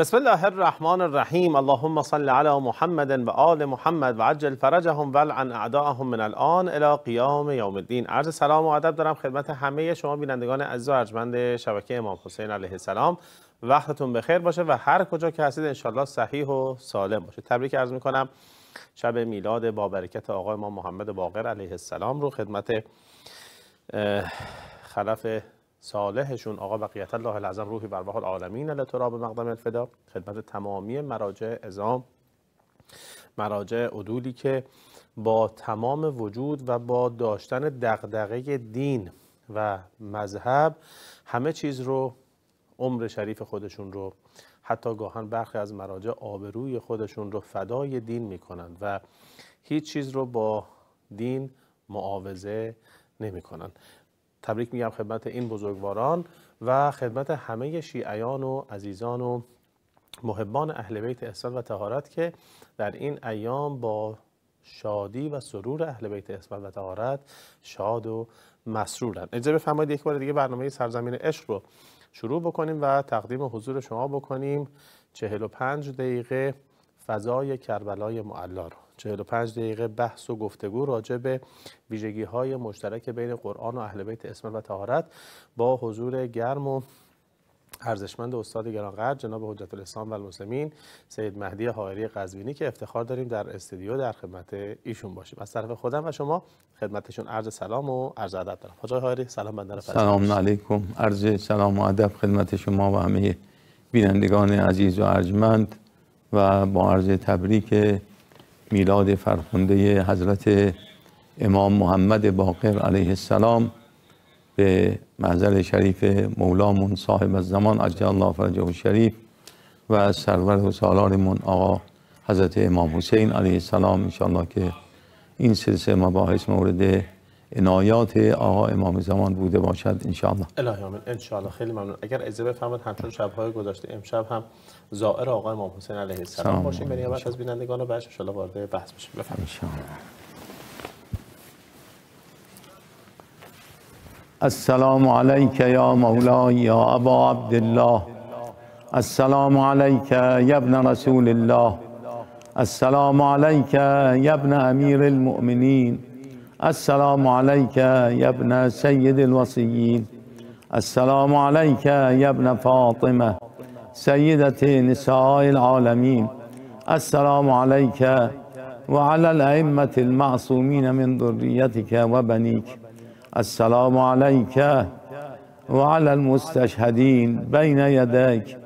بسم الله الرحمن الرحیم. اللهم صل علی محمد و آل محمد و عجل فرجهم ولعن اعداءهم من الان الى قیام یوم الدین. عرض سلام و ادب دارم خدمت همه شما بینندگان عزیز و ارجمند شبکه امام حسین علیه السلام. وقتتون بخیر باشه و هر کجا که هستید انشالله صحیح و سالم باشه تبریک عرض می‌کنم. شب میلاد با برکت آقای ما محمد باقر علیه السلام رو خدمت خلف صالحشون آقا بقیت الله العظم روحی بر بحال العالمین لتراب مقدم الفدا. خدمت تمامی مراجع ازام مراجع عدولی که با تمام وجود و با داشتن دغدغه دین و مذهب همه چیز رو عمر شریف خودشون رو حتی گاهن برخی از مراجع آبروی خودشون رو فدای دین می‌کنند و هیچ چیز رو با دین معاوضه نمی کنند تبریک میگم خدمت این بزرگواران و خدمت همه شیعیان و عزیزان و محبان اهل بیت احسان و تهارت که در این ایام با شادی و سرور اهل بیت احسان و تهارت شاد و مسرورن. اجازه بفرمایید یک بار دیگه برنامه سرزمین عشق رو شروع بکنیم و تقدیم حضور شما بکنیم 45 دقیقه فضای کربلای معلا رو. 45 دقیقه بحث و گفتگو راجع به ویژگی های مشترک بین قرآن و اهل بیت اسم و طهارت با حضور گرم و ارزشمند استاد گرانقدر جناب حجت الاسلام و المسلمین سید مهدی حائری قزوینی که افتخار داریم در استودیو در خدمت ایشون باشیم. از طرف خودم و شما خدمتشون عرض سلام و عرض ادب دارم. حاج حائری سلام بندر سلام علیکم. عرض سلام و ادب خدمت شما و همه بینندگان عزیز و ارجمند و با عرض تبریک میلاد فرخنده حضرت امام محمد باقر علیه السلام به محضر شریف مولامون صاحب الزمان عجل الله فرجه الشریف و سرور و سالارمون آقا حضرت امام حسین علیه السلام انشاءالله که این سلسله مباحث مورد عنایات آقا امام زمان بوده باشد انشاءالله. الهی آمین. انشاءالله. خیلی ممنون. اگر اجازه بفرمایید همچون شبهای گذشته امشب هم زائر آقا امام حسین علیه السلام. باشیم به نیابت از بینندگان و بعدش ان وارد بحث بشیم. بفرمایید. السلام عليك يا مولاي يا أبا عبد الله السلام عليك يا ابن رسول الله السلام عليك يا ابن أمير المؤمنين السلام عليك يا ابن سيد الوصيين السلام عليك يا ابن فاطمة سيدة نساء العالمين السلام عليك وعلى الأئمة المعصومين من ذريتك وبنيك السلام عليك وعلى المستشهدين بين يديك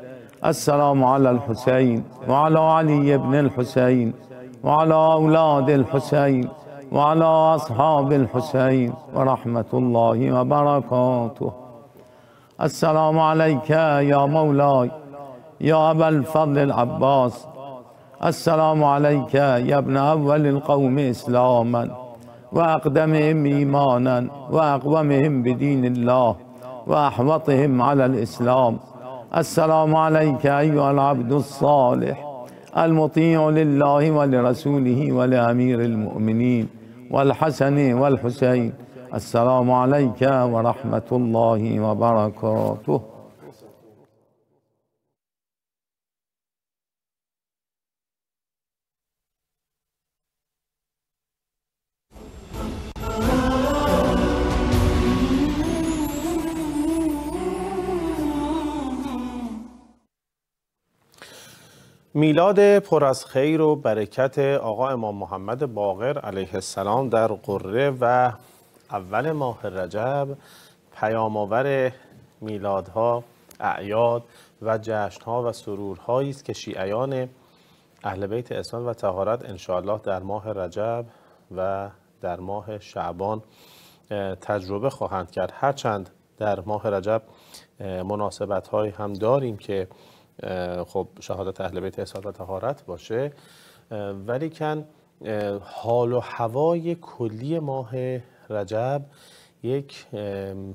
السلام على الحسين وعلى علي بن الحسين وعلى أولاد الحسين وعلى أصحاب الحسين ورحمة الله وبركاته. السلام عليك يا مولاي. يا أبا الفضل العباس السلام عليك يا ابن أول القوم إسلاما وأقدمهم إيمانا وأقومهم بدين الله وأحوطهم على الإسلام. السلام عليك أيها العبد الصالح المطيع لله ولرسوله ولأمير المؤمنين والحسن والحسين. السلام عليك ورحمة الله وبركاته. میلاد پر از خیر و برکت آقا امام محمد باقر علیه السلام در قره و اول ماه رجب پیامآور میلادها اعیاد و جشنها و سرورهایی است که شیعیان اهل بیت اسلام و طهارت انشاءالله در ماه رجب و در ماه شعبان تجربه خواهند کرد. هرچند در ماه رجب مناسبت هم داریم که خب شهادت اهل بیت اسلام و طهارت باشه. ولی کن حال و هوای کلی ماه رجب یک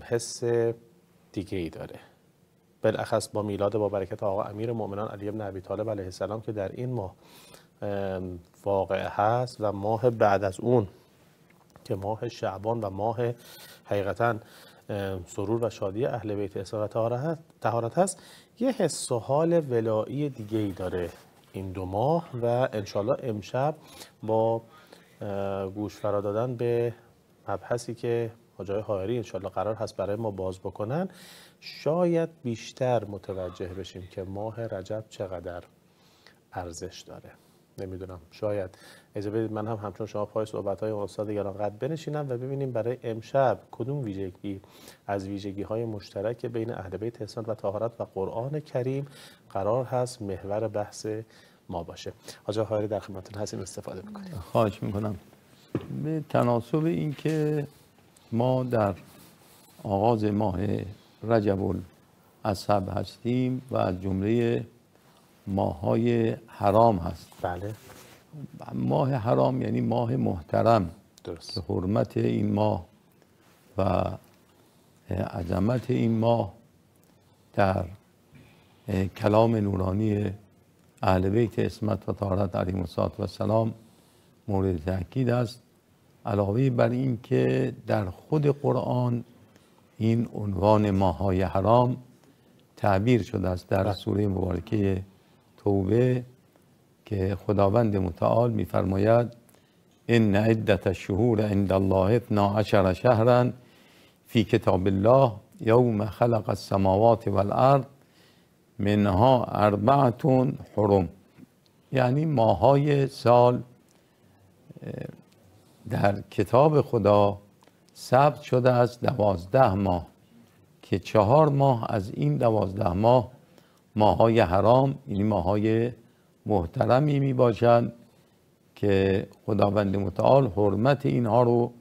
حس دیگه ای داره. بالاخص با میلاد با برکت آقا امیر مؤمنان علی بن ابی طالب علیه السلام که در این ماه واقع هست و ماه بعد از اون که ماه شعبان و ماه حقیقتا سرور و شادی اهل بیت اسلام و تهارت هست یه حس و حال ولایی دیگه ای داره این دو ماه و انشالله امشب با گوش فرا دادن به مبحثی که حاجای حائری انشالله قرار هست برای ما باز بکنن شاید بیشتر متوجه بشیم که ماه رجب چقدر ارزش داره. نمی‌دونم. شاید. اجازه بدید من هم همچون شما پای صحبت های استاد گران قد بنشینم و ببینیم برای امشب کدوم ویژگی از ویژگی های مشترک بین اهل بیت احسان و طهارت و قرآن کریم قرار هست محور بحث ما باشه. حاجا خیلی در خدمتتون هستیم استفاده می‌کنیم. خواهش می‌کنم. به تناسب اینکه ما در آغاز ماه رجب الاصحب هستیم و از جمله ماهای حرام هست. بله. ماه حرام یعنی ماه محترم. درست. که حرمت این ماه و عظمت این ماه در کلام نورانی اهل بیت اسمت و طهارت علیهم و سلام مورد تاکید است. علاوه بر این که در خود قرآن این عنوان ماهای حرام تعبیر شده است در سوره مبارکه توبه که خداوند متعال میفرماید ان عدت الشهور عند الله 12 شهرا فی کتاب الله یوم خلق السماوات والارض منها اربعتون حرم. یعنی ماهای سال در کتاب خدا ثبت شده است دوازده ماه که چهار ماه از این دوازده ماه ماهای حرام یعنی ماهای محترمی می باشند که خداوند متعال حرمت اینها رو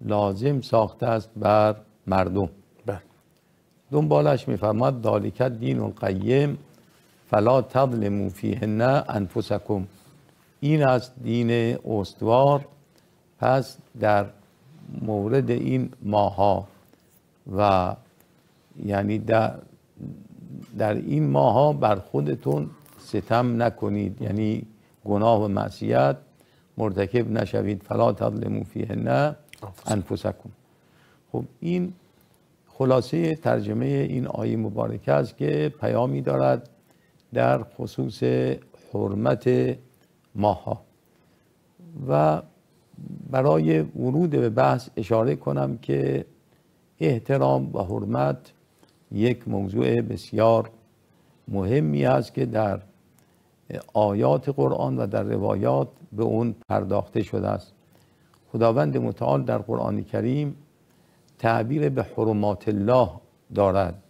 لازم ساخته است بر مردم. بله. دنبالش میفرماد دالک دین القیم فلا تظلموا فیهن انفسکم. این است دین استوار پس در مورد این ماها و یعنی در, در این ماها بر خودتون ستم نکنید. یعنی گناه و معصیت مرتکب نشوید. فلا تظلموا فیهن انفسکم. خب این خلاصه ترجمه این آیه مبارکه است که پیامی دارد در خصوص حرمت ماها. و برای ورود به بحث اشاره کنم که احترام و حرمت یک موضوع بسیار مهمی است که در آیات قرآن و در روایات به اون پرداخته شده است. خداوند متعال در قرآن کریم تعبیر به حرمات الله دارد.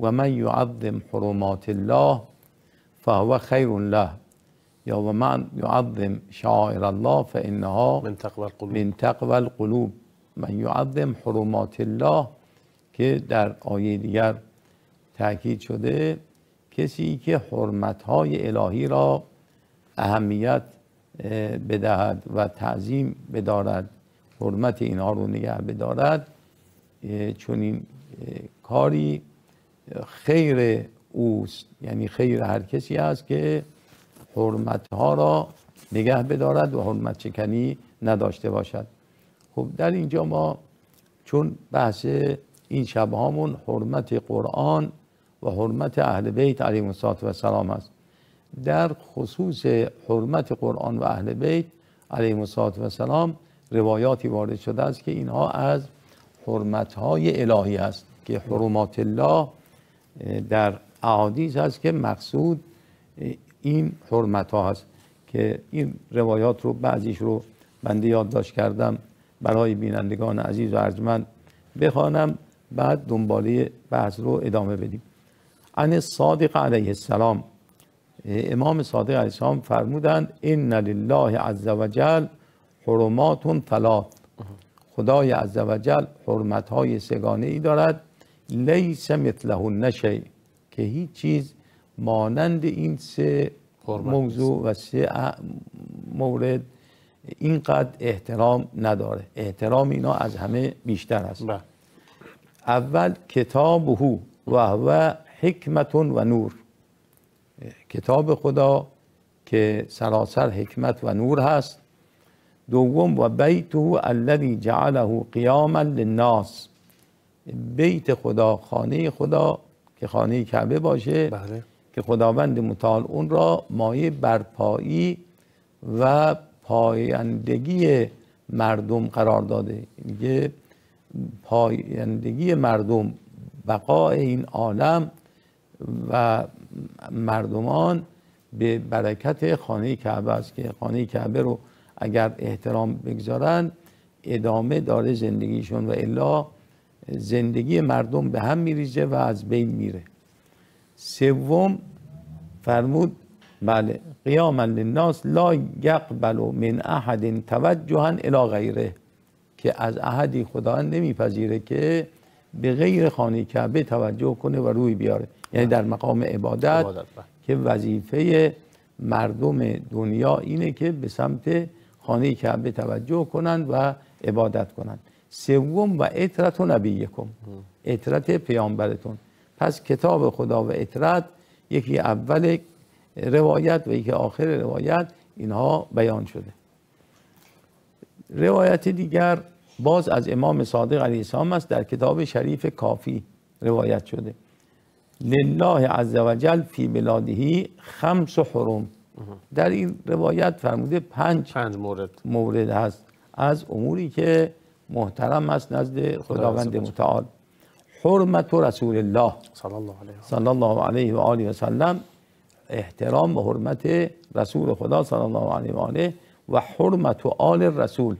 و من یعظم حرمات الله فهو خیر له یا و من یعظم شعائر الله فانها من تقوى القلوب من تقوى القلوب. من یعظم حرمات الله که در آیه دیگر تاکید شده کسی که حرمتهای الهی را اهمیت بدهد و تعظیم بدارد حرمت اینها رو نگه بدارد چون این کاری خیر اوست. یعنی خیر هر کسی است که حرمتها را نگه بدارد و حرمت چکنی نداشته باشد. خب در اینجا ما چون بحث این شبهامون حرمت قرآن و حرمت اهل بیت علیهم و سلام است در خصوص حرمت قرآن و اهل بیت علیهم و سلام روایاتی وارد شده است که اینها از حرمت های الهی است که حرمات الله در احادیث است که مقصود این حرمت ها هست. که این روایات رو بعضیش رو بنده یادداشت کردم. برای بینندگان عزیز و ارجمند بخوانم بعد دنباله بحث رو ادامه بدیم. عن صادق علیه السلام. امام صادق علیه السلام فرمودند ان لله عز وجل حرمات ثلاث. خدای عز وجل حرمت های سگانه ای دارد لیس مثله نشی که هیچ چیز مانند این سه موضوع و سه مورد اینقدر احترام نداره. احترام اینا از همه بیشتر است. بله. اول کتابه و هو حکمت و نور. کتاب خدا که سراسر حکمت و نور هست. دوم و بیته الذی جعله قیاما للناس. بیت خدا خانه خدا که خانه کعبه باشه. بله. که خداوند متعال اون را مایه برپایی و پایندگی مردم قرار داده. میگه پایندگی مردم بقای این عالم و مردمان به برکت خانه کعبه است که خانه کعبه رو اگر احترام بگذارن ادامه داره زندگیشون و الا زندگی مردم به هم میریزه و از بین میره. سوم فرمود بله قیاما للناس لا یقبل من احد توجها الى غیره که از احدی خدا نمیپذیره که به غیر خانه کعبه توجه کنه و روی بیاره. یعنی در مقام عبادت عبادت، بله. که وظیفه مردم دنیا اینه که به سمت خانه کعبه توجه کنند و عبادت کنند. سوم و اطرت و نبیکم اطرت پیامبرتون. پس کتاب خدا و اطرت یکی اول روایت و یکی آخر روایت اینها بیان شده. روایت دیگر باز از امام صادق علیه السلام است در کتاب شریف کافی روایت شده. لله عز وجل فی بلادهی خمس حرم در این روایت فرموده پنج پنج مورد. مورد هست. از اموری که محترم است نزد خداوند. متعال. حرمت رسول الله. صلی الله علیه و صلی الله علیه و آله و سلم. احترام و حرمت رسول خدا صلی الله علیه و آله و حرمت و آل رسول.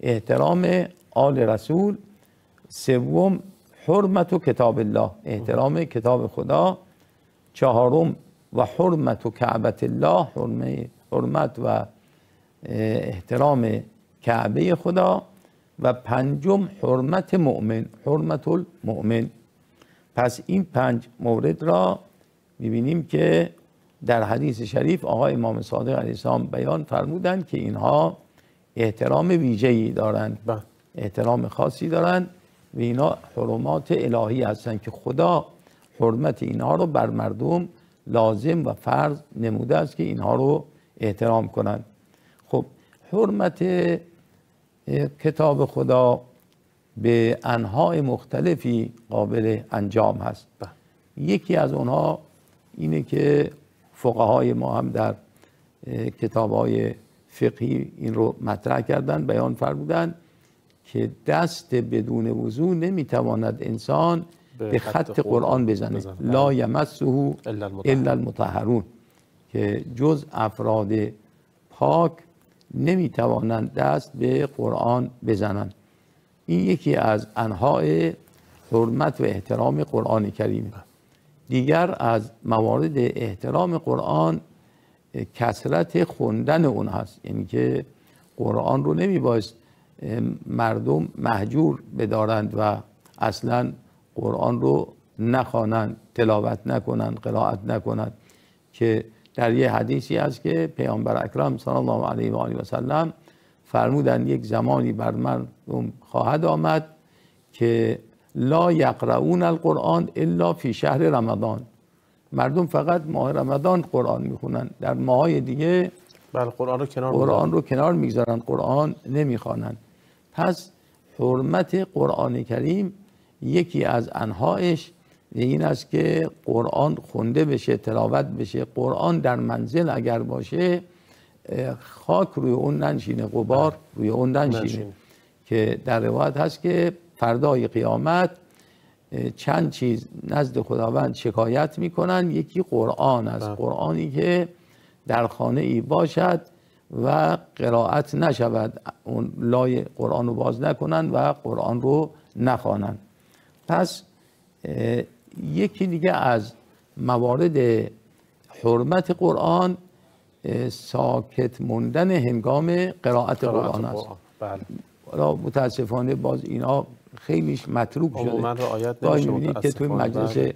احترام آل رسول. سوم حرمت و کتاب الله احترام کتاب خدا. چهارم و حرمت و کعبت الله حرمت و احترام کعبه خدا. و پنجم حرمت مؤمن حرمت المؤمن. پس این پنج مورد را می‌بینیم که در حدیث شریف آقای امام صادق علیه السلام بیان فرمودند که اینها احترام ویژه‌ای دارند. بله. احترام خاصی دارند. و اینا حرمات الهی هستند که خدا حرمت اینها رو بر مردم لازم و فرض نموده است که اینها رو احترام کنند خب حرمت کتاب خدا به انواع مختلفی قابل انجام هست بله. یکی از اونها اینه که فقهای ما هم در کتاب های فقهی این رو مطرح کردن بیان فرمودن که دست بدون وضوع نمی‌تواند انسان به خط قرآن بزنه. لا یمسه الا المطهرون. که جز افراد پاک نمی‌توانند دست به قرآن بزنند. این یکی از انواع حرمت و احترام قرآن کریم. دیگر از موارد احترام قرآن کسرت خوندن اون هست. یعنی که قرآن رو نمی باید مردم محجور بدارند و اصلا قرآن رو نخوانند تلاوت نکنند قرائت نکنند که در یه حدیثی هست که پیامبر اکرم صلی الله علیه و آله و سلم فرمودن یک زمانی بر مردم خواهد آمد که لا یقرؤون القرآن الا فی شهر رمضان. مردم فقط ماه رمضان قرآن می‌خونن در ماهای دیگه بله قرآن رو کنار قرآن رو کنار می‌گذارن. قرآن نمی‌خوانند. پس حرمت قرآن کریم یکی از انهایش این است که قرآن خونده بشه تلاوت بشه قرآن در منزل اگر باشه خاک روی اون ننشینه غبار روی اون ننشینه. که در روایت هست که فردای قیامت چند چیز نزد خداوند شکایت می‌کنن یکی قرآن است بله. قرآنی که در خانه ای باشد و قرائت نشود اون لای قرآن رو باز نکنند و قرآن رو نخوانند پس یکی دیگه از موارد حرمت قرآن ساکت موندن هنگام قرائت قرآن است. بله متاسفانه باز اینا خیلیش متروک شده رعایت می‌بینید که توی. مجلس بله.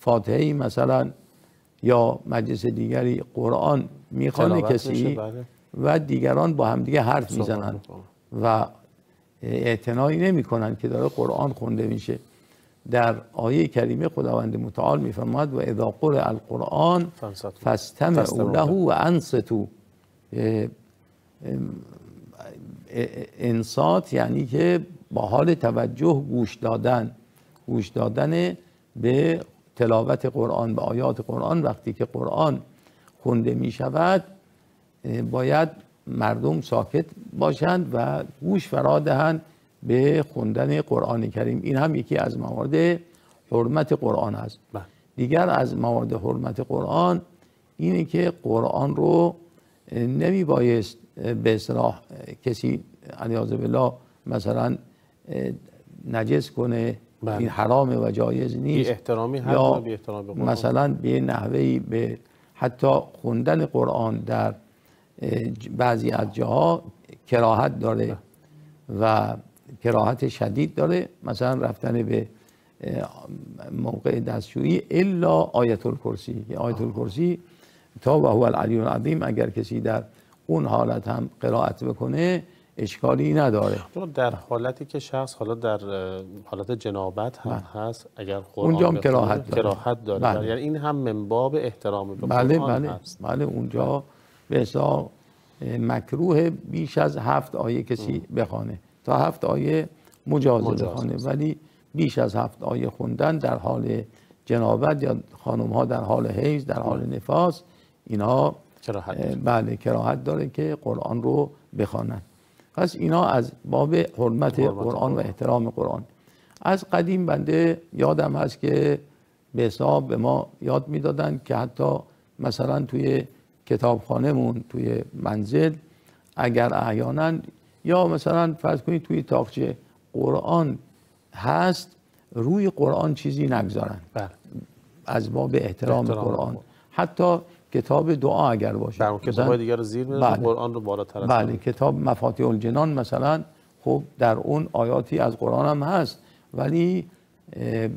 فاتحه مثلا یا مجلس دیگری قرآن می‌خوانه کسی بله. و دیگران با همدیگه حرف می‌زنن. و اعتنایی نمی‌کنن که داره قرآن خونده میشه در آیه کریمه خداوند متعال میفرماد و اذا قرئ القرآن. فاستمعوا له و ام، انصات یعنی که با حال توجه گوش دادن گوش دادن به تلاوت قرآن به آیات قرآن وقتی که قرآن خونده می شود باید مردم ساکت باشند و گوش فرا دهند به خوندن قرآن کریم این هم یکی از موارد حرمت قرآن است بله. دیگر از موارد حرمت قرآن اینه که قرآن رو نمی بایست به اصلاح کسی علیاذ بالله مثلا نجس کنه بله. این حرامه و جایز بی نیست احترامی هر یا بی احترامی. مثلا به نحوهی به حتی خوندن قرآن در بعضی از جاها کراهت داره و کراهت شدید داره مثلا رفتن به موقع دستشویی الا آیت الکرسی آیت الکرسی تا و هو العلی العظیم اگر کسی در اون حالت هم قرائت بکنه اشکالی نداره در حالتی که شخص حالا در حالت جنابت هم هست اگر قرآن بله. اونجا هم کراهت داره. کراهت داره بله. یعنی این هم من باب احترام به بله بله هست بله اونجا به اصلاح مکروه بیش از هفت آیه کسی بخوانه تا هفت آیه مجازه مجاز بخوانه. ولی بیش از هفت آیه خوندن در حال جنابت یا خانم ها در حال حیض در حال نفاس داره. بله کراهت داره که قرآن رو بخوانند پس اینا از باب حرمت, قرآن و. احترام قرآن از قدیم بنده یادم هست که به حساب به ما یاد می‌دادن که حتی مثلا توی کتابخانهمون توی منزل. اگر احیانا یا مثلا فرض کنید توی تاقچه قرآن هست روی قرآن چیزی نگذارن. بله. از باب احترام, احترام. قرآن. حتی کتاب دعا اگر باشه. در مثلا- کتاب دیگر رو زیر بله. قرآن رو بالاتر بله. کتاب مفاتیح الجنان مثلا خب در اون آیاتی از قرآن هم هست ولی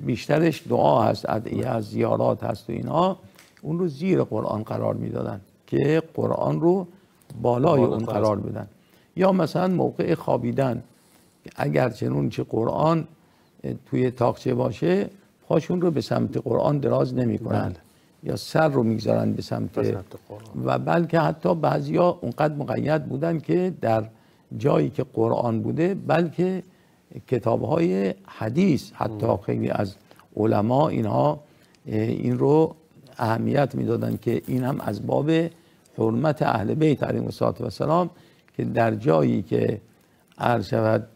بیشترش دعا هست ادعیه از زیارات هست و اینا. اون رو زیر قرآن قرار می‌دادن. که قرآن رو بالای اون قرار بدن یا مثلا موقع خوابیدن اگر چنون چه قرآن توی تاقچه باشه پاشون رو به سمت قرآن دراز نمی بله. یا سر رو می‌گذارن به سمت قرآن. و بلکه حتی بعضیا اونقدر مقید بودن که در جایی که قرآن بوده بلکه کتاب های حدیث حتی خیلی از علما اینها این رو اهمیت می‌دادن که این هم از باب حرمت اهل بیت الصلاه و السلام که در جایی که عرض شود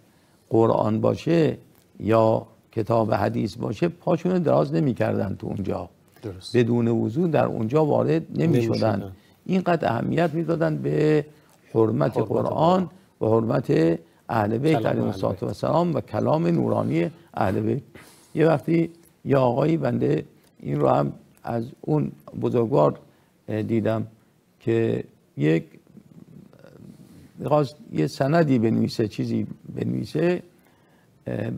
قرآن باشه یا کتاب حدیث باشه پاشون دراز نمی‌کردن تو اونجا. درست. بدون وضوع در اونجا وارد نمی شدن. اینقدر اهمیت می‌دادن به حرمت حرمت قرآن و حرمت اهل بیت الصلاه و السلام و کلام نورانی اهل بیت. یه وقتی یه آقایی بنده این رو هم از اون بزرگوار دیدم. که یک می‌خواست یه سندی بنویسه چیزی بنویسه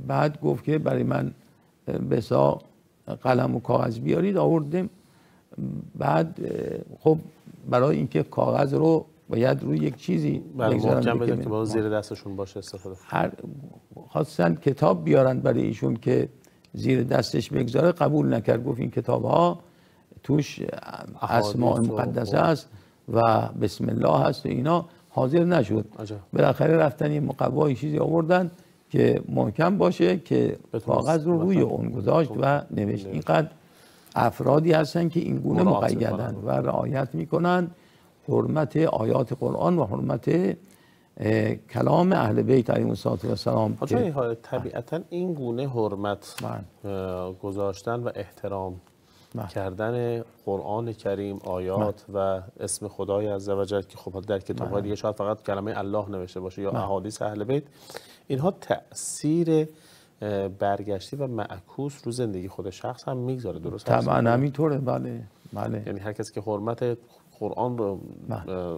بعد گفت که برای من بسا قلم و کاغذ بیارید. آوردیم. بعد خب برای اینکه کاغذ رو باید روی یک چیزی بگذارن محکم که بدن که با زیر دستشون باشه استفاده هر خواستن کتاب بیارن برای ایشون که زیر دستش بگذاره قبول نکرد. گفت این کتاب ها توش اسماء مقدسه است. و بسم الله هست و اینا حاضر نشد. بالاخره رفتن یه مقوای چیزی آوردن که محکم باشه که کاغذ رو روی اون گذاشت و نوشت. اینقدر افرادی هستن که این گونه مقیدن. و رعایت می‌کنن. حرمت آیات قرآن و حرمت کلام اهل بیت علیهم الصلاه و السلام طبیعتا این گونه حرمت بله. گذاشتن و احترام. بله. کردن قرآن کریم آیات و اسم خدای عزوجل که خب در کتاب های دیگه شاید فقط کلمه الله نوشته باشه یا احادیث اهل بیت اینها تاثیر برگشتی و معکوس رو زندگی خود شخص هم می‌گذاره درست؟ طبعا همینطوره. بله. بله. یعنی هر کسی که حرمت قرآن رو بله.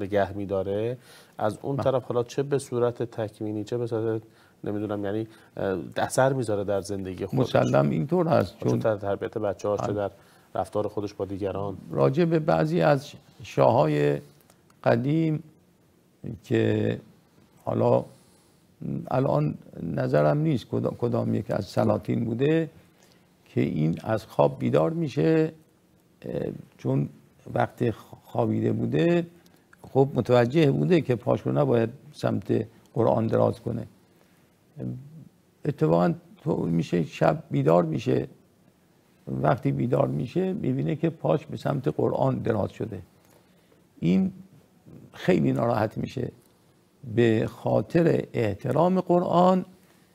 نگه میداره از اون طرف حالا چه به صورت تکوینی چه به صورت نمی‌دونم یعنی اثر می‌ذاره در زندگی خودش. مسلم اینطور هست چون در تربیت بچه هاش چه در رفتار خودش با دیگران. راجع به بعضی از شاههای قدیم که حالا الان نظرم نیست کدام, یک از سلاطین بوده که این از خواب بیدار میشه چون وقت خوابیده بوده خب متوجه بوده که پاشو نباید سمت قرآن دراز کنه. اتفاقا تو میشه شب بیدار میشه. وقتی بیدار میشه می‌بینه که پاش به سمت قرآن دراز شده. این خیلی ناراحت میشه. به خاطر احترام قرآن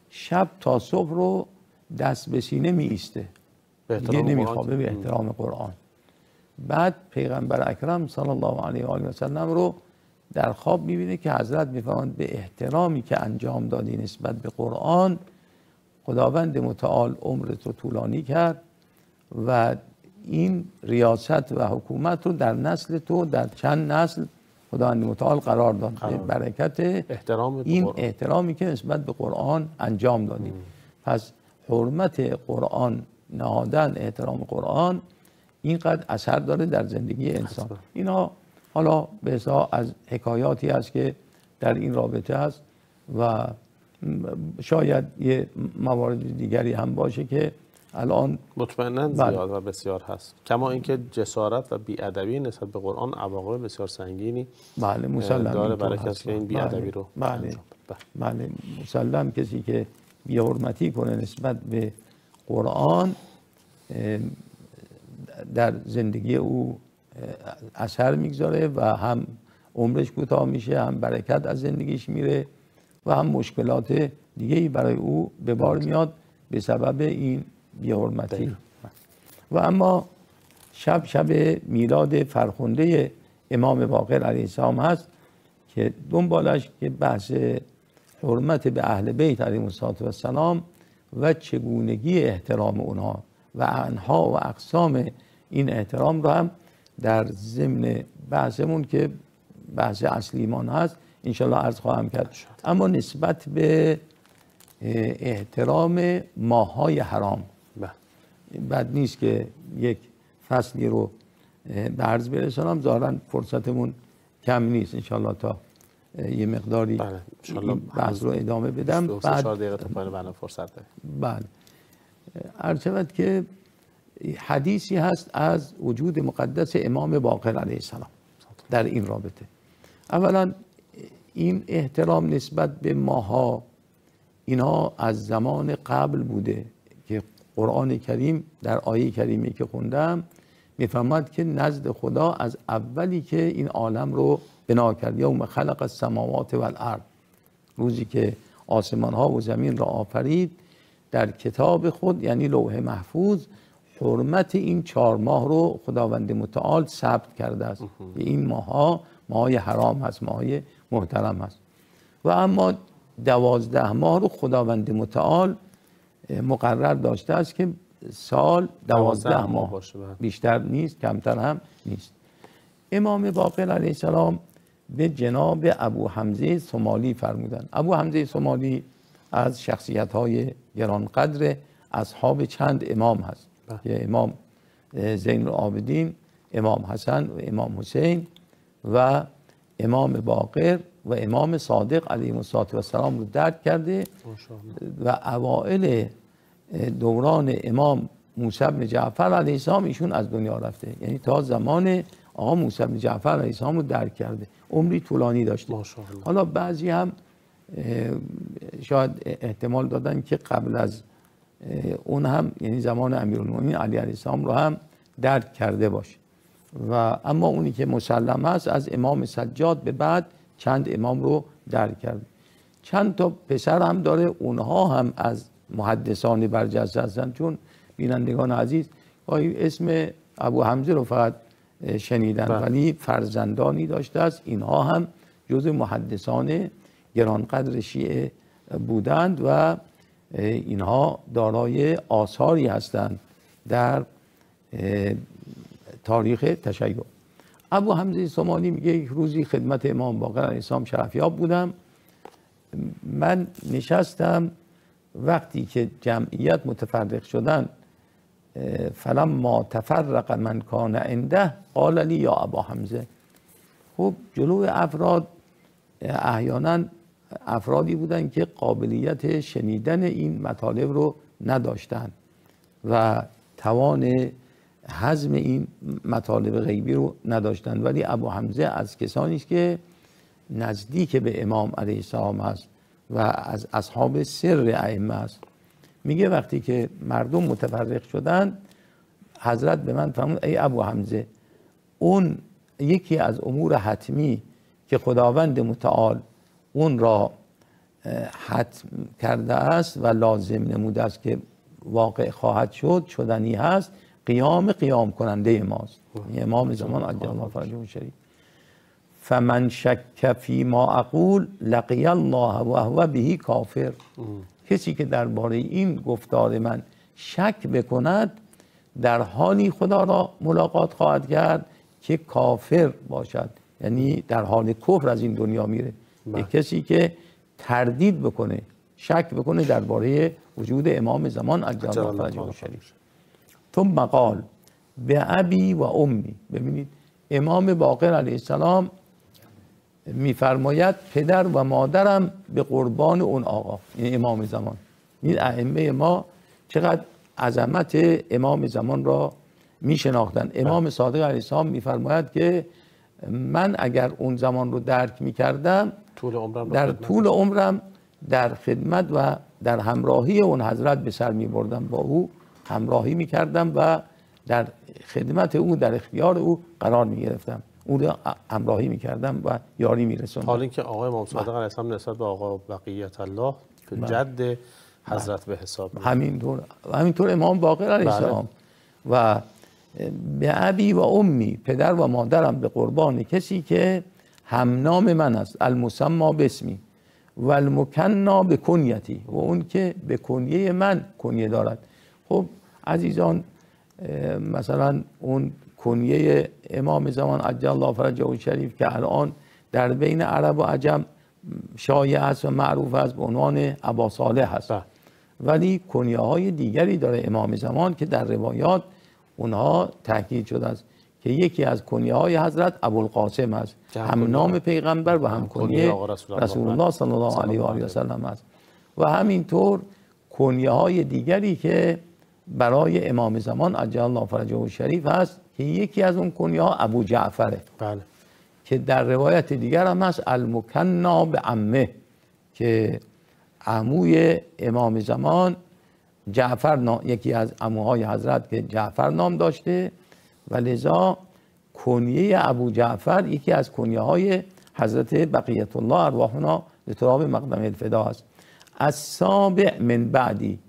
شب تا صبح رو دست به سینه می ایسته دیگه نمیخوابه به احترام قرآن. بعد پیغمبر اکرم صلی الله علیه و آله و سلم رو در خواب می‌بینه که حضرت می‌فهمند به احترامی که انجام دادی نسبت به قرآن خداوند متعال عمرت رو طولانی کرد و این ریاست و حکومت رو در نسل تو در چند نسل خداوند متعال قرار داد. به برکت احترام این احترامی که نسبت به قرآن انجام دادیم پس حرمت قرآن نهادن احترام قرآن اینقدر اثر داره در زندگی انسان. اینا حالا به از حکایاتی است که در این رابطه است و شاید یه موارد دیگری هم باشه که الان مطمئنا بله. زیاد و بسیار هست کما اینکه جسارت و بیادبی نسبت به قرآن عواقب بسیار سنگینی بله مسلم داره برای کسی که این بیادبی بله. رو بله. بله مسلم کسی که بیحرمتی کنه نسبت به قرآن در زندگی او اثر می‌گذاره و هم عمرش کوتاه میشه هم برکت از زندگیش میره و هم مشکلات دیگه برای او به بار میاد به سبب این بیحرمتی. و اما شب شب میلاد فرخنده امام باقر علیه السلام هست که دنبالش که بحث حرمت به اهل بیت علیه السلام و چگونگی احترام اونها و انها و اقسام این احترام رو هم در ضمن بحثمون که بحث اصلی ایمان هست انشالله عرض خواهم کرد. اما نسبت به احترام ماهای حرام. بله. بد نیست که یک فصلی رو به عرض برسانم. ظاهرا فرصتمون کم نیست انشالله تا یه مقداری بله. بحث رو ادامه بدم. بعد دقیقه تا فرصت بله. عرض که حدیثی هست از وجود مقدس امام باقر علیه السلام در این رابطه. اولا این احترام نسبت به ماها اینها از زمان قبل بوده که قرآن کریم در آیه کریمی که خوندم می‌فهمد که نزد خدا از اولی که این عالم رو بنا کرد یوم خلق السماوات والارض روزی که آسمان ها و زمین را آفرید در کتاب خود یعنی لوح محفوظ حرمت این چهار ماه رو خداوند متعال ثبت کرده است. این ماه ها ماهای حرام هست ماهای محترم هست. و اما دوازده ماه رو خداوند متعال مقرر داشته است که سال دوازده ماه باشه بله. بیشتر نیست کمتر هم نیست. امام باقر علیه السلام به جناب ابو حمزه سومالی فرمودن ابو حمزه سومالی از شخصیت های گرانقدر اصحاب چند امام هست. که امام زین العابدین امام حسن و امام حسین و امام باقر و امام صادق علیه السلام رو درک کرده و اوائل دوران امام موسی بن جعفر علیه السلام ایشون از دنیا رفته. یعنی تا زمان آقا موسی بن جعفر علیه السلام رو درک کرده. عمری طولانی داشته. حالا بعضی هم شاید احتمال دادن که قبل از اون هم یعنی زمان امیرالمومنین علی علیه السلام رو هم درک کرده باشه و اما اونی که مسلم است از امام سجاد به بعد چند امام رو درک کرده چند تا پسر هم داره اونها هم از محدثان برجسته هستن. چون بینندگان عزیز اسم ابو حمزه رو فقط شنیدن. بله. ولی فرزندانی داشته است. اینها هم جز محدثان گرانقدر شیعه بودند و اینها دارای آثاری هستند در تاریخ تشیع. ابو حمزه سومانی میگه یک روزی خدمت امام باقر علیه السلام شرفیاب بودم. من نشستم. وقتی که جمعیت متفرق شدن فلم ما تفرق من کان عنده قال لی یا ابا حمزه. خب جلو افراد احیانا افرادی بودن که قابلیت شنیدن این مطالب رو نداشتند و توان حزم این مطالب غیبی رو نداشتند ولی ابو حمزه از کسانی است که نزدیک به امام علیه السلام هست و از اصحاب سر ائمه است. میگه وقتی که مردم متفرق شدن حضرت به من فرمود ای ابو حمزه اون یکی از امور حتمی که خداوند متعال اون را حتم کرده است و لازم نموده است که واقع خواهد شد شدنی هست. قیام قیام کننده ماست. امام زمان عجل الله فرجه شریف. فمن شک فی ما اقول لقی الله و هو بهی کافر. کسی که درباره این گفتار من شک بکند در حالی خدا را ملاقات خواهد کرد که کافر باشد. یعنی در حال کفر از این دنیا میره. بله. کسی که تردید بکنه شک بکنه درباره وجود امام زمان عجل الله شریف. تو مقال به ابی و امی. ببینید امام باقر علیه السلام میفرماید پدر و مادرم به قربان اون آقا این یعنی امام زمان. این ائمه ما چقدر عظمت امام زمان را میشناختن. امام صادق علیه السلام میفرماید که من اگر اون زمان رو درک می‌کردم در طول عمرم در خدمت و در همراهی اون حضرت به سر می بردم با او همراهی می کردم و در خدمت او در اختیار او قرار می گرفتم او را همراهی می کردم و یاری می رسوندم حال اینکه آقای امام صادق علیه السلام نسبت به آقا بقیت الله که بله. جد حضرت به حساب می همینطور همینطور امام باقر علیه بله. السلام. و به ابی و امی پدر و مادرم به قربان کسی که همنام من است المسما بسمی و المکنا به کنیتی و اون که به کنیه من کنیه دارد خب عزیزان مثلا اون کنیه امام زمان عجل الله فرجه و شریف که الان در بین عرب و عجم شایع است و معروف است به عنوان ابا صالح هست بله. ولی کنیه های دیگری داره امام زمان که در روایات اونها تاکید شده است که یکی از کنیه های حضرت ابوالقاسم است. هم نام پیغمبر و هم کنیه رسول الله. صلی الله علیه و آله و سلم. است. و همینطور کنیه های دیگری که برای امام زمان عجل الله فرجه و شریف هست که یکی از اون کنیه ها ابو جعفره. بله. که در روایت دیگر هم هست المکنا به عمه که عموی امام زمان جعفر یکی از عموهای حضرت که جعفر نام داشته و لذا کنیه ابو جعفر یکی از کنیه های حضرت بقیت الله ارواحنا به تراب مقدم الفدا است. از سابع من بعدی.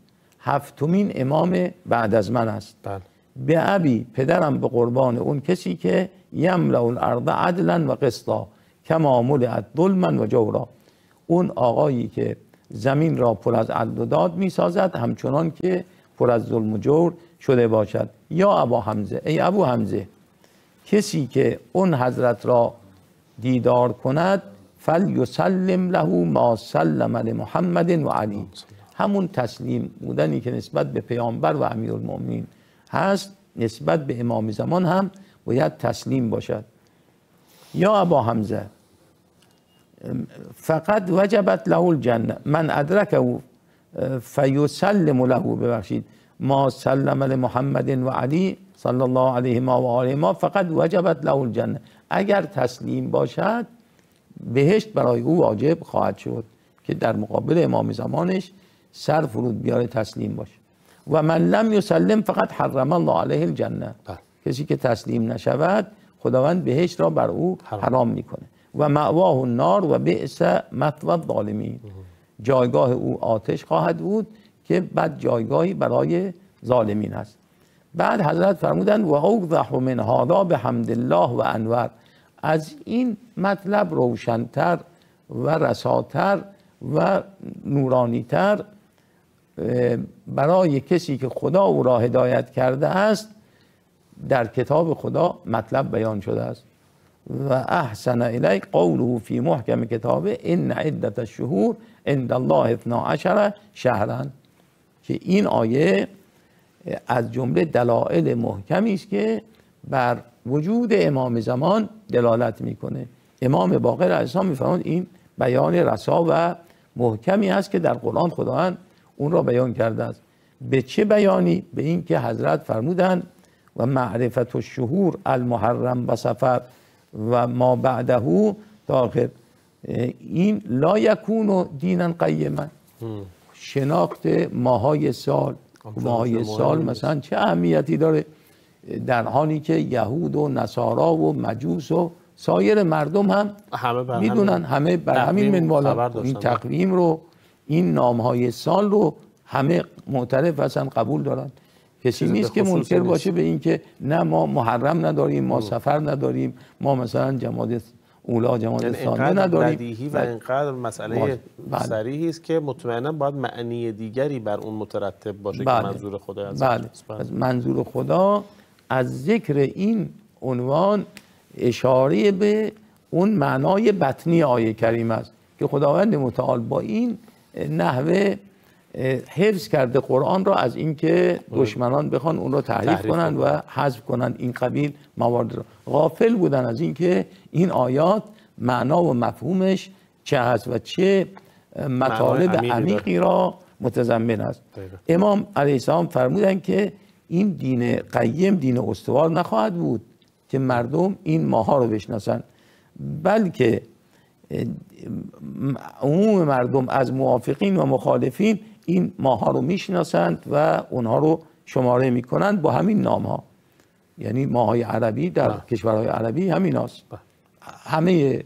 هفتمین امام بعد از من است. بله. به ابی پدرم به قربان اون کسی که یملع الارض عدلا و قسطا کما ملعت ظلما و جورا. اون آقایی که زمین را پر از عدل و داد می سازد همچنان که پر از ظلم و جور شده باشد. یا ابا حمزه ای ابو حمزه کسی که اون حضرت را دیدار کند فل یسلم له ما سلم لمحمد و علی. همون تسلیم بودنی که نسبت به پیامبر و امیرالمؤمنین هست نسبت به امام زمان هم باید تسلیم باشد. یا ابا حمزه فقط وجبت له الجنه من ادرکه فیسلم له ببخشید. ما سلم لمحمد و علی صلی الله علیه ما و آله ما فقط وجبت له الجنه اگر تسلیم باشد بهشت برای او واجب خواهد شد که در مقابل امام زمانش سر فرود بیاره تسلیم باشه. و من لم یسلم فقط حرم الله علیه الجنه بله. کسی که تسلیم نشود خداوند بهشت را بر او حرام می‌کنه. و معواه النار و بئس مثوى الظالمین. جایگاه او آتش خواهد بود که بعد جایگاهی برای ظالمین است. بعد حضرت فرمودن و اوضح من هذا به حمد الله و انور از این مطلب روشنتر و رساتر و نورانیتر برای کسی که خدا او را هدایت کرده است در کتاب خدا مطلب بیان شده است. و احسن الیک قوله فی محکم کتابه ان عدت الشهور عند الله 12 شهرا. که این آیه از جمله دلایل محکمی است که بر وجود امام زمان دلالت می‌کنه. امام باقر علیه السلام میفرماید این بیان رسا و محکمی است که در قرآن خداوند اون را بیان کرده است. به چه بیانی؟ به این که حضرت فرمودند و معرفت الشهور المحرم و سفر. و ما بعده داخل. این لا یکون دینا قیما. شناخت ماهای سال. ماهای سال مثلا چه اهمیتی داره؟ در حالی که یهود و نصارا و مجوس و سایر مردم هم همه می‌دونن همه بر همین منوال این تقویم رو این نام های سال رو همه معترف هستن قبول دارن. کسی نیست که منکر باشه به اینکه نه ما محرم نداریم ما سفر نداریم ما مثلا جماد اولا جماد یعنی ثانیه نداریم و اینقدر مسئله بله. صریحی است که مطمئنا باید معنی دیگری بر اون مترتب باشه بله. که منظور خدا از بله. از منظور خدا از ذکر این عنوان اشاره به اون معنای بطنی آیه کریم است که خداوند متعال با این نحوه حفظ کرده قرآن را از اینکه دشمنان بخوان اون رو تحریف کنند و حذف کنند این قبیل موارد را. غافل بودن از اینکه این آیات معنا و مفهومش چه هست و چه مطالب عمیقی را متضمن است. امام علیه السلام فرمودن که این دین قیم دین استوار نخواهد بود که مردم این ماها رو بشناسن بلکه عموم مردم از موافقین و مخالفین این ماها رو می‌شناسند و اونها رو شماره می‌کنند با همین نام ها یعنی ماهای عربی در با. کشورهای عربی همین هست با. همه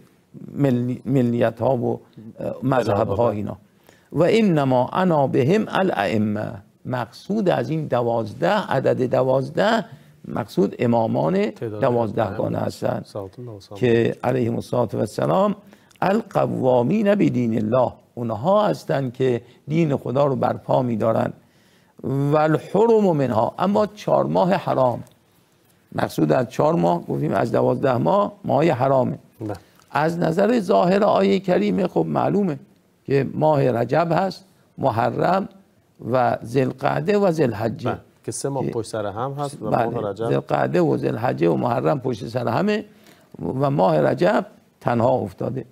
ملی، ملیت ها و مذهب ها اینا. و انما انا بهم الائمه مقصود از این دوازده عدد دوازده مقصود امامان دوازده گانه هستند. که علیهم السلام القوامین بدین الله. اونها هستند که دین خدا رو برپا میدارن. و الحرم منها اما چهار ماه حرام. مقصود از چهار ماه گفتیم از دوازده ماه ماه حرامه. ده. از نظر ظاهر آیه کریمه خب معلومه که ماه رجب هست محرم و ذوالقعده و ذوالحجه که سه ماه پشت سر هم هست و ماه بله. رجب. ذوالقعده و ذوالحجه و محرم پشت سر همه و ماه رجب تنها افتاده.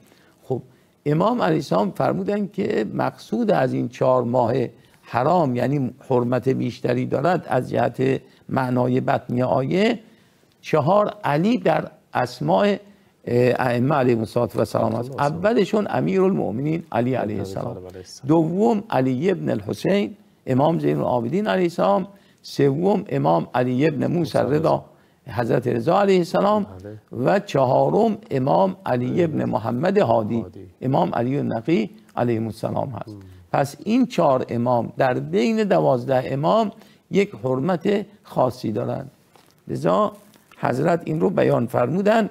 امام علیه السلام فرمودن که مقصود از این چهار ماه حرام یعنی حرمت بیشتری دارد از جهت معنای بطنی آیه چهار علی در اسماء ائمه علیه و سلام است اولشون امیر المؤمنین علی علیه السلام. دوم علی ابن الحسین امام زین العابدین علیه السلام. سوم امام علی ابن موسی رضا حضرت رضا علیه السلام و چهارم امام علی ابن محمد هادی. امام علی النقی علیه السلام هست. پس این چهار امام در بین دوازده امام یک حرمت خاصی دارند. لذا حضرت این رو بیان فرمودن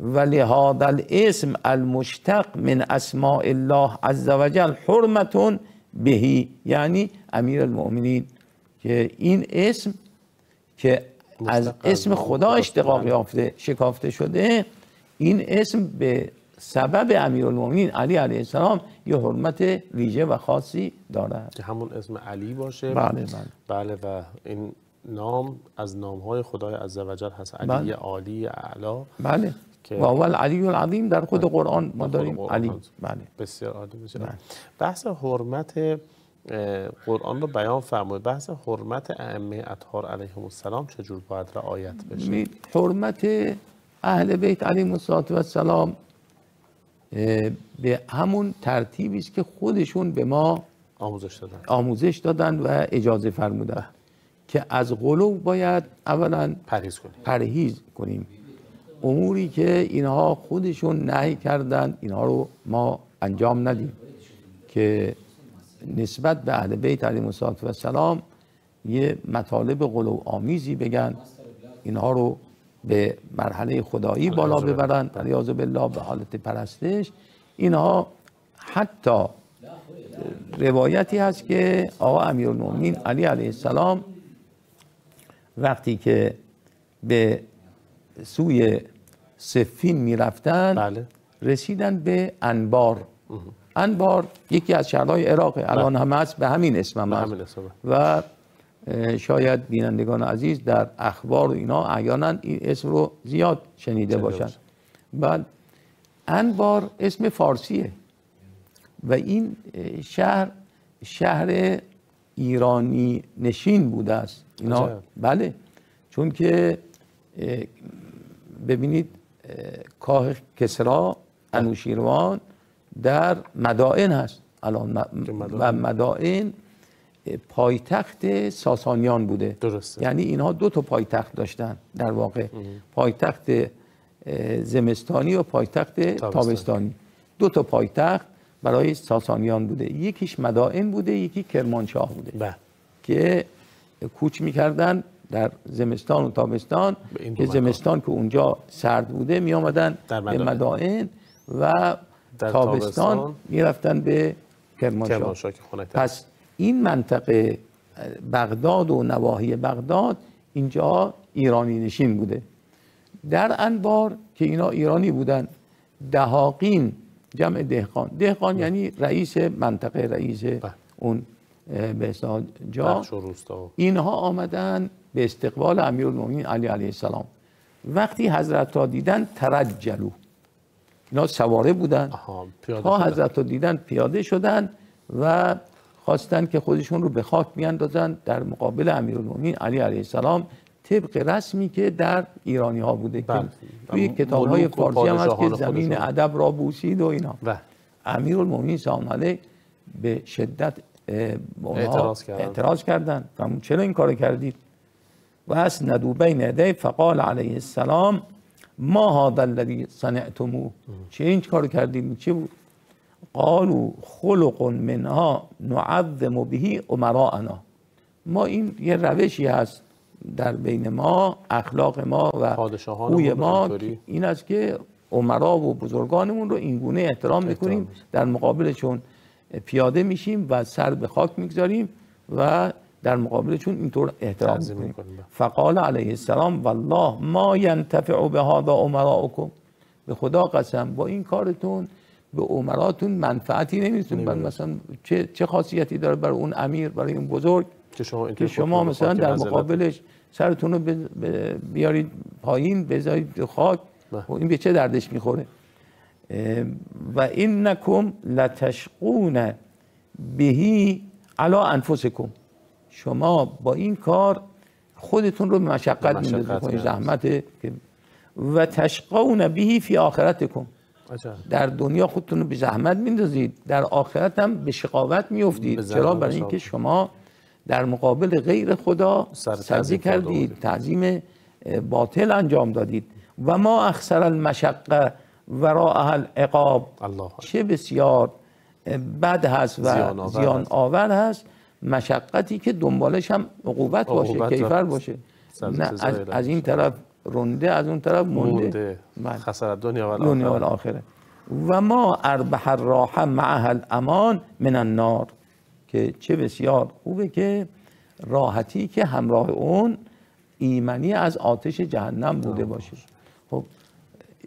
و لهذا الاسم المشتق من اسماء الله عز وجل حرمتون بهی یعنی امیر المؤمنین که این اسم که از اسم خدا اشتقاق یافته شکافته شده. این اسم به سبب امیرالمومنین علی علیه السلام یه حرمت ویژه و خاصی دارد. که همون اسم علی باشه. بله بله. بله و این نام از نام های خدای عزوجل هست. علی بله. عالی اعلا بله. و اول علی العظیم در خود قرآن ما داریم قرآن. علی. بله. بسیار عالی بسیار بله. بحث حرمت قرآن رو بیان فرمود. بحث حرمت ائمه اطهار علیهم السلام چجور باید رعایت بشه؟ حرمت اهل بیت علیهم السلام به همون ترتیبی است که خودشون به ما آموزش دادن. آموزش دادن و اجازه فرمودن که از غلو باید اولا پرهیز کنیم. پرهیز کنیم. اموری که اینها خودشون نهی کردن اینها رو ما انجام ندیم. که نسبت به اهل بیت علیهم السلام یه مطالب غلو آمیزی بگن. اینها رو به مرحله خدایی بالا. ببرن علیاذ بالله به حالت پرستش. اینها حتی روایتی هست که آقا امیرالمومنین علی علیه السلام وقتی که به سوی سفین می‌رفتن بله. رسیدن به انبار. انبار یکی از شهرهای عراق. الان هم هست به همین اسم هم هست. و شاید بینندگان عزیز در اخبار و اینا احیانا این اسم رو زیاد شنیده باشن. باشن. بعد انبار اسم فارسیه. و این شهر شهر ایرانی نشین بوده است. اینا عجب. بله. چون که ببینید اه، کاه کسرا انوشیروان در مدائن هست الان. و مدائن پایتخت ساسانیان بوده درسته. یعنی اینها دو تا پایتخت داشتن در واقع پایتخت زمستانی و پایتخت تابستانی. تابستانی دو تا پایتخت برای ساسانیان بوده یکیش مدائن بوده یکی کرمانشاه بوده بله که کوچ می‌کردن در زمستان و تابستان به که. زمستان که اونجا سرد بوده می آمدن در به. مدائن و در تابستان می‌رفتن به کرمانشاه. پس این منطقه بغداد و نواحی بغداد اینجا ایرانی نشین بوده. در انبار که اینا ایرانی بودن دهاقین جمع دهقان. دهقان یعنی رئیس منطقه رئیس اون اه، به اصطلاح جا. اینها آمدن به استقبال امیرالمومنین علی علیه السلام. وقتی حضرت را دیدن ترجلو. اینا سواره بودن آها تا. حضرت رو دیدن پیاده شدن و خواستن که خودشون رو به خاک بیاندازن در مقابل امیرالمومنین علی علیه السلام طبق رسمی که در ایرانی ها بوده بله. که توی کتاب های فارسی هم هست که زمین. ادب را بوسید و اینا و امیرالمومنین سلام علیه به شدت اعتراض کردن. اعتراض کردن فرمود چرا این کار کردید و اسندوا بین یدی فقال علیه السلام ما هذا الذی صنعتموه. چه این کار کردید چه بود؟ قالوا خلق منها نعظم به امراءنا. ما این یه روشی هست در بین ما اخلاق ما و خوی ما. این است که عمرا و بزرگانمون رو اینگونه احترام می‌کنیم. در مقابلشون پیاده میشیم و سر به خاک می‌گذاریم و در مقابلشون اینطور احترام می‌کنیم. بله. فقال علیه السلام والله ما ینتفع به هذا امراؤکم به خدا قسم با این کارتون به عمراتون منفعتی نمیرسون بر مثلا چه چه خاصیتی داره برای اون امیر برای اون بزرگ؟ که شما که شما مثلا در مقابلش سرتون رو بیارید پایین بذارید خاک. و این به چه دردش می‌خوره؟ و اینکم لتشقون بهی علا انفسکم. شما با این کار خودتون رو به مشقت میندازید می‌اندازید. زحمت که- و تشقون بهی فی آخرتکم. در دنیا خودتون رو به زحمت میندازید در آخرت هم به شقاوت میافتید چرا برای اینکه. شما در مقابل غیر خدا سر سجده تعظیم کرده کردید. تعظیم باطل انجام دادید و ما اخسر المشقه وراءها العقاب. چه بسیار بد هست و زیان آور هست. مشقتی که دنبالش هم عقوبت باشه کیفر باشه. نه از, از این طرف رونده از اون طرف مونده, مونده. بله. خسارت دنیا و دنیا. آخره و ما اربح الراحه معها الامان من النار که چه بسیار خوبه که راحتی که همراه اون ایمنی از آتش جهنم بوده باشه. خب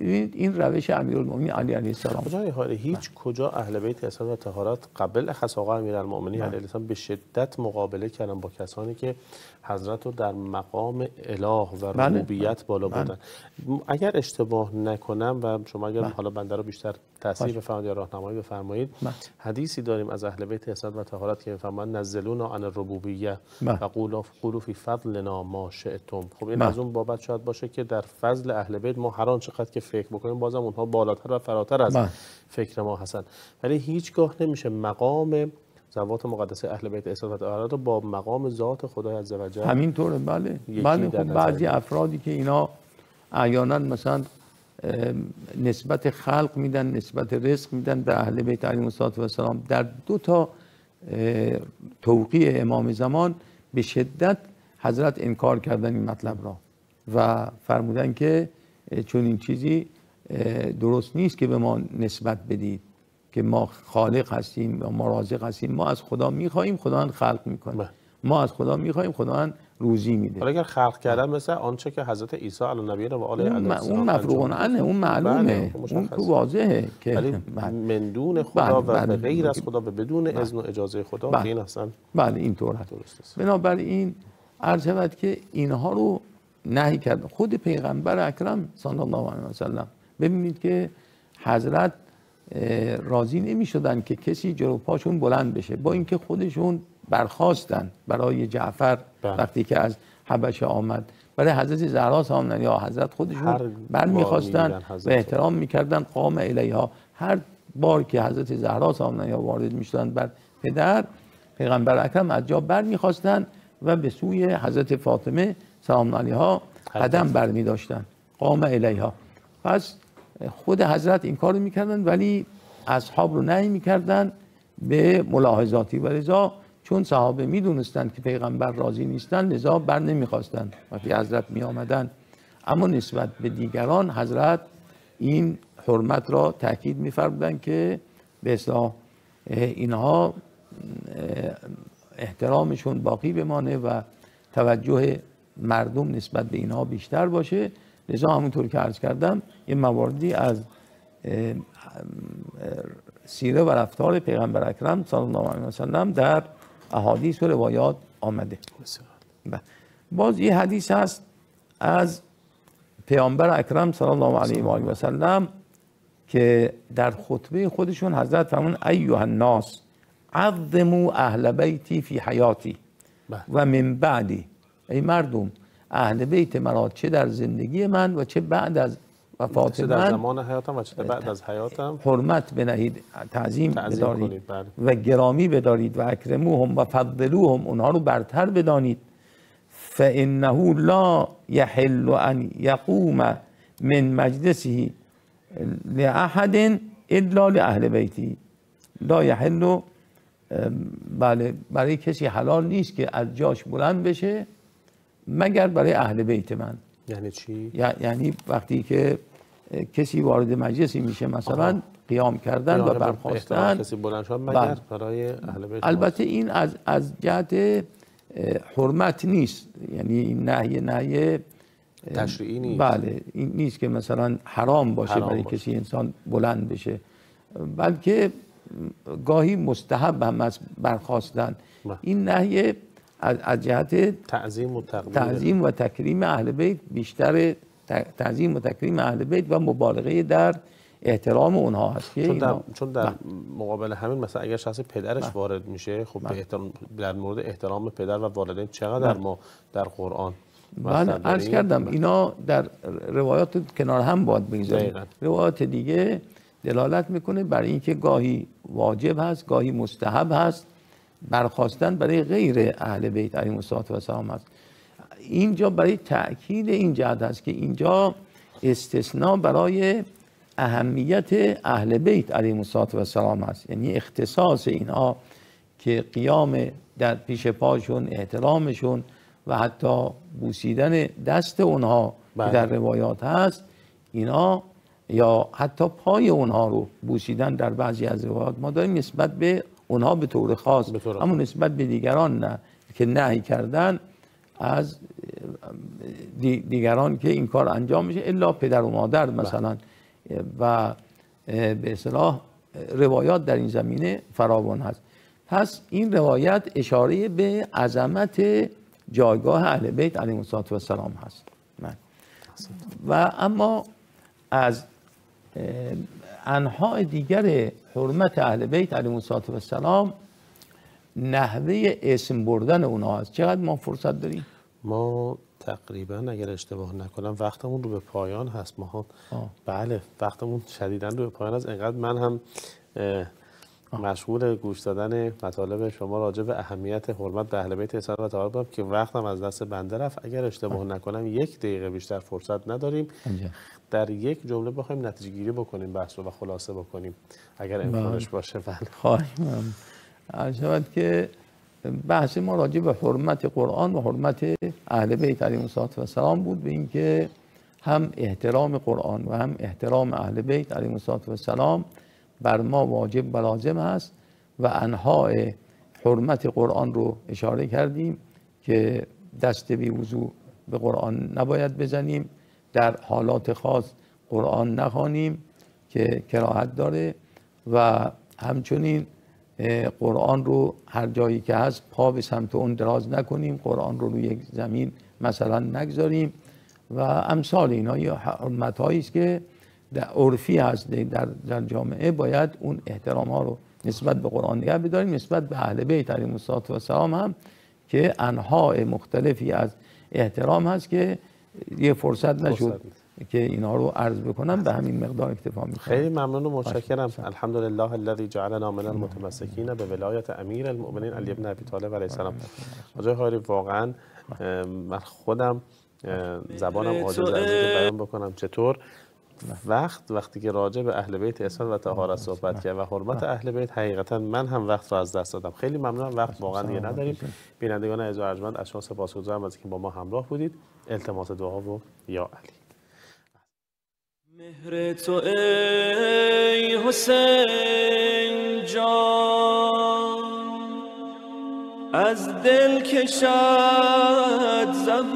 این روش امیرالمومنین علی علیه السلام. حالی هیچ کجا اهل بیت اسلام و طهارت قبل خص آقا امیرالمؤمنین علیه السلام به شدت مقابله کردن با کسانی که حضرت رو در مقام اله و بله. ربوبیت بالا بردن اگر اشتباه نکنم و شما اگر حالا بنده رو بیشتر تاثیر بفرمایید یا راهنمایی بفرمایید بله. حدیثی داریم از اهل بیت اسلام و طهارت که میفرمایند نزلونا عن الربوبیه بله. و قولوا فی فضلنا ما شئتم خب این بله. از اون بابت شاید باشه که در فضل اهل بیت ما هر چقدر که فکر بکنیم بازم اونها بالاتر و فراتر از بله. فکر ما هستن ولی هیچگاه نمیشه مقام زوات مقدسه اهل بیت اسلام و رو با مقام ذات خدای عزوجل همینطوره بله. بله خب بعضی. افرادی که اینا احیانا مثلا نسبت خلق میدن نسبت رزق میدن به اهل بیت علیهم السلام در دو تا توقیع امام زمان به شدت حضرت انکار کردن این مطلب را و فرمودن که چون این چیزی درست نیست که به ما نسبت بدید. که ما خالق هستیم و ما رازق هستیم ما از خدا می‌خواهیم خداوند خلق می‌کنه بله. ما از خدا می‌خواهیم خداوند روزی میده حالا اگر خلق کردن مثل آنچه که حضرت عیسی علی نبی و آله اون, مفروغ عنه اون بله، معلومه خب اون. تو واضحه که ولی بله. من دون خدا بله، و به بله. غیر از خدا و بدون اذن و اجازه خدا بله. این اصلا بله اینطور هست درست است بنابراین عرض شود که اینها رو نهی کرد خود پیغمبر اکرم صلی الله علیه و سلم ببینید که حضرت راضی نمی شدن که کسی جلو پاشون بلند بشه. با اینکه خودشون برخواستن برای جعفر بله. وقتی که از حبشه آمد. برای حضرت زهرا سامنانی یا حضرت خودشون بر می‌خواستن و. احترام می‌کردن قام الیها. هر بار که حضرت زهرا سلام یا وارد می‌شدند بر پدر پیغمبر اکرم از جا بر می‌خواستند و به سوی حضرت فاطمه سلام علیها قدم بر می داشتن قام الیها. پس خود حضرت این کار می‌کردن ولی اصحاب رو نهی می‌کردن به ملاحظاتی. و رضا چون صحابه می‌دونستند که پیغمبر راضی نیستن لذا بر نمی‌خواستند وقتی حضرت می آمدن اما نسبت به دیگران حضرت این حرمت را تاکید میفرمودند که به اصلاح اینها احترامشون باقی بمانه و توجه مردم نسبت به اینها بیشتر باشه. لذا همونطور که عرض کردم یه مواردی از سیره و رفتار پیغمبر اکرم صلی الله علیه وسلم در احادیث و روایات آمده بله. باز یه حدیث هست از پیامبر اکرم صلی الله علیه و آله و سلم که در خطبه خودشون حضرت فرمون ایها الناس عظموا اهل بیتی فی حیاتی بله. و من بعدی ای مردم اهل بیت مرا چه در زندگی من و چه بعد از وفات من در زمان حیاتم و چه بعد از حیاتم. حرمت بنهید تعظیم, بدارید بله. و گرامی بدارید و اکرموهم و فضلوهم اونها رو برتر بدانید. فانه لا يحل ان يقوم من مجلسه لاحد الا لاهل بیتی لا يحل بله برای کسی حلال نیست که از جاش بلند بشه. مگر برای اهل بیت من؟ یعنی چی؟ یعنی وقتی که کسی وارد مجلسی میشه مثلا قیام کردن و برخواستن. کسی بلند شد مگر بله. برای اهل بیت البته این از از جهت حرمت نیست. یعنی این نهی نهی تشریعی نیست. بله. این نیست که مثلا حرام باشه حرام برای باشه. کسی انسان بلند بشه. بلکه گاهی مستحب هم از برخواستن. بله. این نهی از جهت تعظیم و تعظیم و تکریم اهل بیت بیشتر تعظیم و تکریم اهل بیت و مبالغه در احترام اونها هست چون در, چون در بله. مقابل همین مثلا اگر شخص پدرش بله. وارد میشه خب به بله. احترام در مورد احترام پدر و والدین چقدر ما در قرآن من عرض کردم اینا در روایات کنار هم باید بگذاریم. روایات دیگه دلالت می‌کنه برای اینکه گاهی واجب هست گاهی مستحب هست. برخواستن برای غیر اهل بیت علیهم و سلام هست اینجا برای تاکید این جهت است که اینجا استثناء برای اهمیت اهل بیت علیهم و سلام هست یعنی اختصاص اینها که قیام در پیش پاشون احترامشون و حتی بوسیدن دست اونها بله. در روایات هست اینا یا حتی پای اونها رو بوسیدن در بعضی از روایات ما داریم نسبت به اونها به طور خاص اما نسبت به دیگران نه. که نهی کردن از دیگران که این کار انجام میشه الا پدر و مادر بله. مثلا. و به اصلاح روایات در این زمینه فراوان هست. پس این روایت اشاره به عظمت جایگاه اهل بیت علیهم السلام هست. من. و اما از انها دیگر حرمت اهل بیت علیهم السلام نحوه اسم بردن اونها هست. چقدر ما فرصت داریم؟ ما تقریبا اگر اشتباه نکنم وقتمون رو به پایان هست ما بله وقتمون شدیدا رو به پایان هست. انقدر من هم مشغول گوش دادن مطالب شما راجع به اهمیت حرمت به اهل بیت اسلام و تعالی بودم که وقتم از دست بنده رفت. اگر اشتباه نکنم یک دقیقه بیشتر فرصت نداریم. در یک جمله بخوایم نتیجه گیری بکنیم بحث رو و خلاصه بکنیم. اگر امکانش باشه بله. خواهیم شود که بحث ما راجع به حرمت قرآن و حرمت اهل بیت علیهم السلام بود به اینکه هم احترام قرآن و هم احترام اهل بیت علیهم السلام بر ما واجب و لازم است و انواع حرمت قرآن رو اشاره کردیم که دست بی وضوع به قرآن نباید بزنیم. در حالات خاص قرآن نخوانیم که کراهت داره و همچنین قرآن رو هر جایی که هست پا به سمت اون دراز نکنیم قرآن رو روی زمین مثلا نگذاریم و امثال اینا یه حرمت است که در عرفی هست در, در جامعه باید اون احترام ها رو نسبت به قرآن نگه بداریم نسبت به اهل بیت علیهم السلام هم که انواع مختلفی از احترام هست که یه فرصت نشد که اینا رو عرض بکنم به همین مقدار اکتفا می‌کنم. خیلی ممنون و متشکرم. الحمدلله الذي جعلنا من المتمسکین به ولایت امیر المؤمنین علی بن ابی طالب علیه السلام. آقای خاری واقعا من خودم زبانم عاجز از اینکه بیان بکنم. چطور؟ وقت وقتی که راجع به اهل بیت اسلام و طهارت صحبت کرد و حرمت اهل بیت حقیقتا من هم وقت رو از دست دادم. خیلی ممنونم. وقت واقعا دیگه نداریم. بینندگان عزیز و ارجمند از شما سپاسگزارم. از اینکه با ما همراه بودید. التماس دعا و یا علی. مهر تو ای حسین جان از دل کشد زبونه.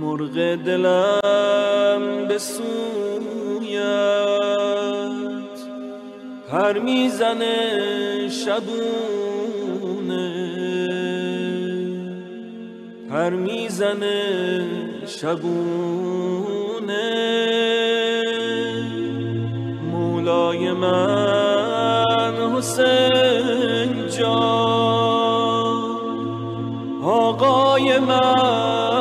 مرغ دلم به سویت پر می‌زنه شبونه. پر می‌زنه شبونه. مولای من حسین جان. آقای من